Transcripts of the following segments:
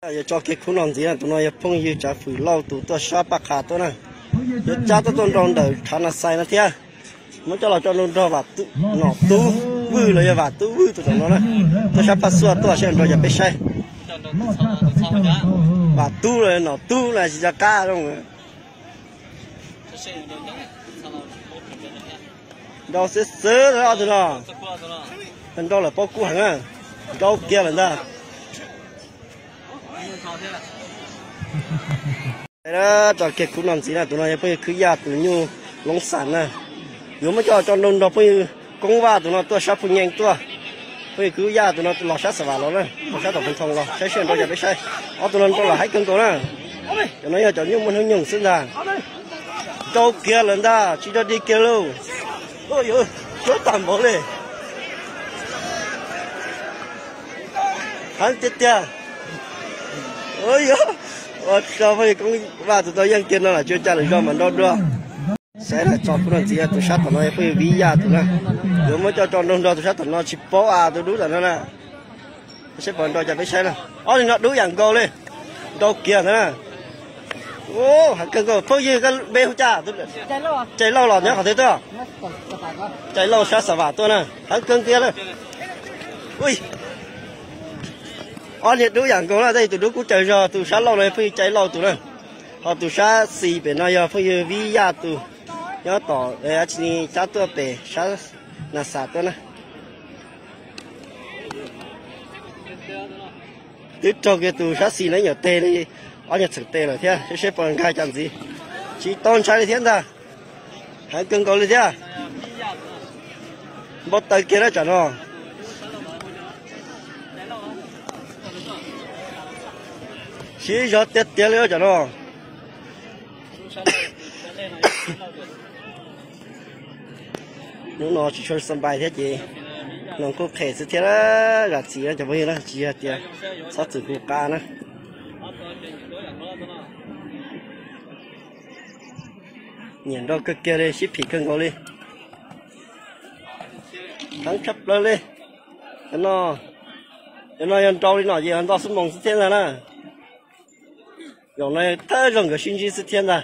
Ờ, giờ cho cái khu nón gì à tụi nó giờ phong yêu trả phử lâu, tụi tôi xóa bạc khá tôi nè. Giờ cha tôi tôn trọng đời khá nó sai nó thế mới cho là cho luôn cho và tu nó tu vư là giờ và tu vư tụi nó nè tôi xóa bạc xua, tôi sẽ rồi giờ biết sai và tu rồi nó tu là chỉ là ca đâu đâu sẽ sớ đó tụi nó. Anh đâu là bao cua hàng à đâu kia là ra đó cho cái cũng làm gì là tụi nó bây cứ ra tụi nhu lông sản nè nếu mà cho cho nông đó bây công va tụi nó tôi sắp phụ nhanh tôi bây cứ ra tụi nó lò sát sờ vào nó lò sát tập phân thông lò sai xuyên đâu giờ biết sai ở tụi nó tôi là hai cân cổ nè cho nó giờ cho nhung mình hướng nhung sinh ra đâu kia lần đó chỉ cho đi kia luôn ôi ôi chỗ tạm bỏ lên hắn chết chưa ôi ôi sao vậy cũng và tụi tôi dân kia nó là chưa trả lời cho mình đâu được. Sẽ là cho tụi nó gì tụi sát tụi nó phải ví ra tụi nó. Nếu mà cho cho đông đó tụi sát tụi nó chỉ bỏ à tụi đúng là nó nè. Sẽ bọn tôi cho biết sai nè. Ôi nó đúng dạng cô lên. Đâu kia nè. Ô cái cái phơi gì cái bê hút cha? Tụi chạy lâu rồi nhá họ thấy chưa chạy lâu sát sả vả tôi nè. Hắn cưng kia nè ui ở nhiệt đủ dạng cũng là đây, tụi đủ cũng chạy rồi, tụi sáng lâu này phải chạy lâu tụi này họ tụi sáng xì bên này giờ phải vi ya tụi. Nhớ tỏ để anh chị cha tụi bể sáng là sao tụi này tiếp cho cái tụi sáng xì này nhớ tê đi ở nhiệt thực tê rồi thế à, sẽ sẽ bằng cái chẳng gì. Chỉ tôn trái thiên ta hãy cưng cầu lên thế à. bắt tay kia đó chẳng nó chỉ cho tết tết nữa cho nó. Nếu nó chỉ cho sân bay thế chị. Nó có thể sẽ thế đó gạt đó cho bây giờ chỉ là tiền sao từ cụ ca nữa nhìn đâu cái kia đi, ship thì cân có đi. Thắng chấp lên đi. Nó nó yên trâu đi nó gì, anh ta xuống mong thế này nè. 用来太整个星期四天的。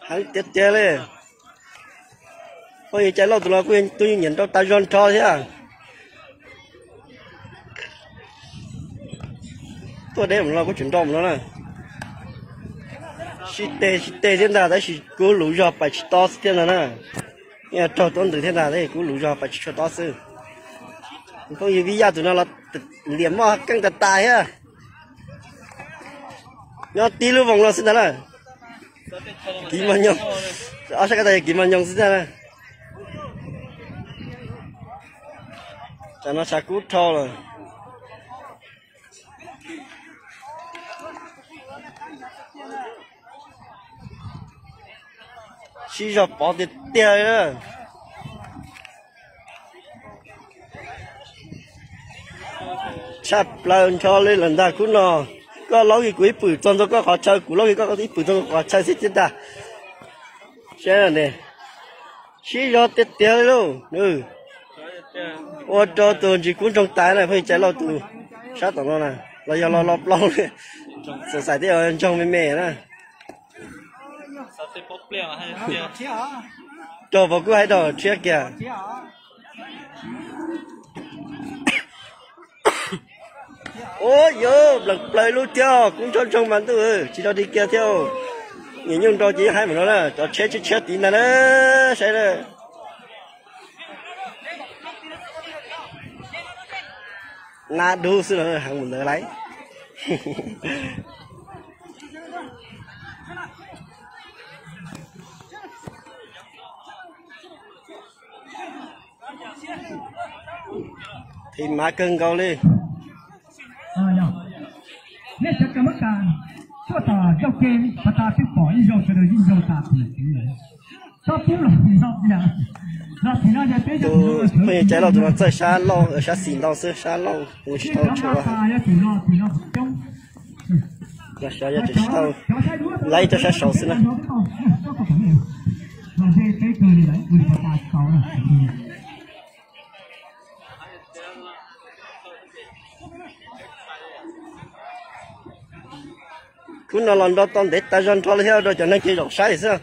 hắn chết chết lên ôi chạy lâu tụi nó quên tôi nhìn đâu ta john cho thế à tôi đây là có chuyện động nữa nè chỉ tê chỉ tê thế nào đấy chỉ cố lũ ra phải chỉ to thế nào nè nhà trâu tuấn từ thế nào đấy cố lũ ra phải chỉ cho to sư. Không như bây giờ tụi nó là liềm mà, căng tạt tài ha nhau tí luôn vòng nó xin nè kí mà nhông. Ở sao cái này, kí mà nhông xin nè cho nó sạc cút thô rồi. Chỉ cho bỏ được tiền nữa chắp lần cho lên lần ta cũng nó có lâu cái quý bự trong đó có họ chơi cũng lâu cái có cái bự trong họ chơi, xích ta. Thế là nè. Chỉ cho tiền tiền luôn ừ. Ô, cho tôi chỉ cũng trong tay này, phải chạy lâu từ sát tao nó này là giờ lo lo lo sợ sai thế ở trong mẹ mẹ nè cho vào cái đó chết kìa. Ôi yo lần play luôn theo cũng cho trong bạn tôi chỉ cho đi kia theo. Nhìn nhung cho chỉ hai mình nó là cho chết chết chết tí này đó sẽ là. Na đu xưa là hàng mình lấy thì má cưng câu đi 啊呀，那些怎么干？做到要跟把他去搞一招，觉得一招 打不了，打不了，你要不然， tôi bây giờ chạy lâu tụi nó chạy xa lâu ở xa xỉn lâu xa xa lâu tôi chỉ tao chưa à là xa giờ chỉ tao lấy cho xa sầu xin nè cứ nó lần đó tao để ta dân cho lấy theo đó cho nên chỉ đọc sai sao